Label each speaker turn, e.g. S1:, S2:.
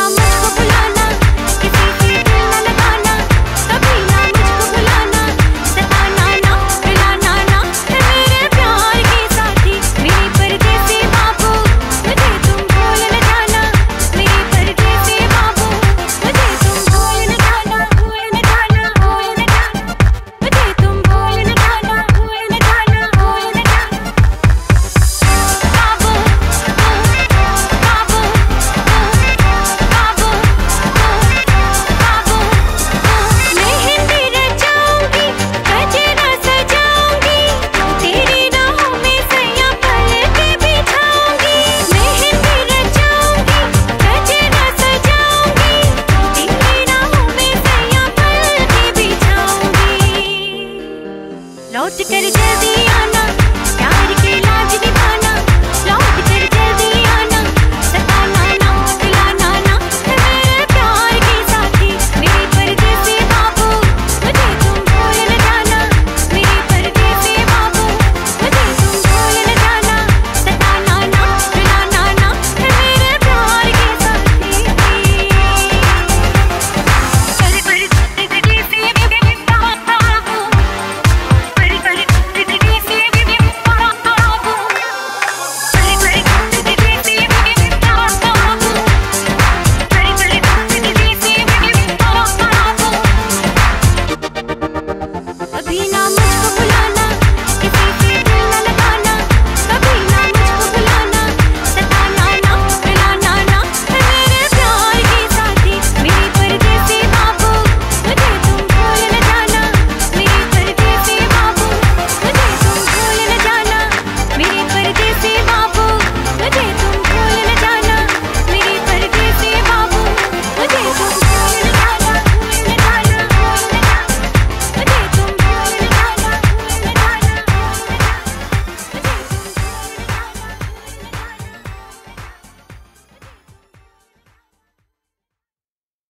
S1: I'm a couple of Get it.